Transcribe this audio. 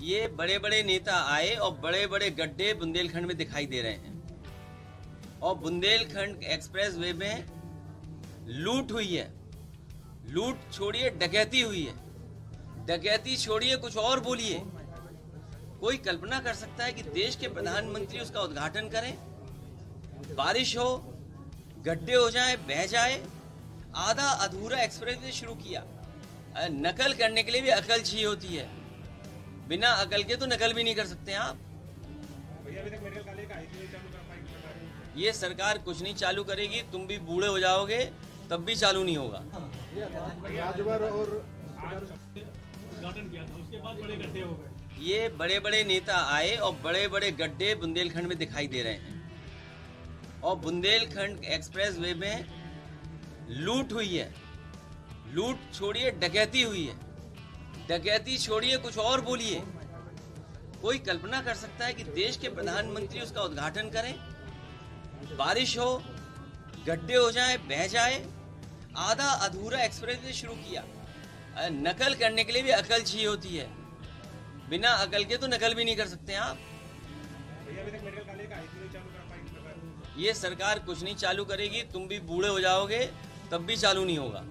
ये बड़े बड़े नेता आए और बड़े बड़े गड्ढे बुंदेलखंड में दिखाई दे रहे हैं। और बुंदेलखंड एक्सप्रेस वे में लूट हुई है। लूट छोड़िए, डकैती हुई है। डकैती छोड़िए, कुछ और बोलिए। कोई कल्पना कर सकता है कि देश के प्रधानमंत्री उसका उद्घाटन करें? बारिश हो, गड्ढे हो जाए, बह जाए, आधा अधूरा एक्सप्रेस वे शुरू किया। नकल करने के लिए भी अकल चाहिए होती है। बिना अकल के तो नकल भी नहीं कर सकते आप। भैया अभी तक मेडिकल कॉलेज का आईसीयू चालू कर पाई सरकार ये सरकार कुछ नहीं चालू करेगी तुम भी बूढ़े हो जाओगे तब भी चालू नहीं होगा। और उद्घाटन किया था उसके बाद बड़े गड्ढे हो गए। ये बड़े बड़े नेता आए और बड़े बड़े गड्ढे बुंदेलखंड में दिखाई दे रहे हैं। और बुंदेलखंड एक्सप्रेस वे में लूट हुई है। लूट छोड़िए डकैती हुई है। डकैती छोड़िए, कुछ और बोलिए। कोई कल्पना कर सकता है कि देश के प्रधानमंत्री उसका उद्घाटन करें? बारिश हो, गड्ढे हो जाए, बह जाए, आधा अधूरा एक्सप्रेस वे शुरू किया। नकल करने के लिए भी अकल चाहिए होती है। बिना अकल के तो नकल भी नहीं कर सकते आप। ये सरकार कुछ नहीं चालू करेगी, तुम भी बूढ़े हो जाओगे, तब भी चालू नहीं होगा।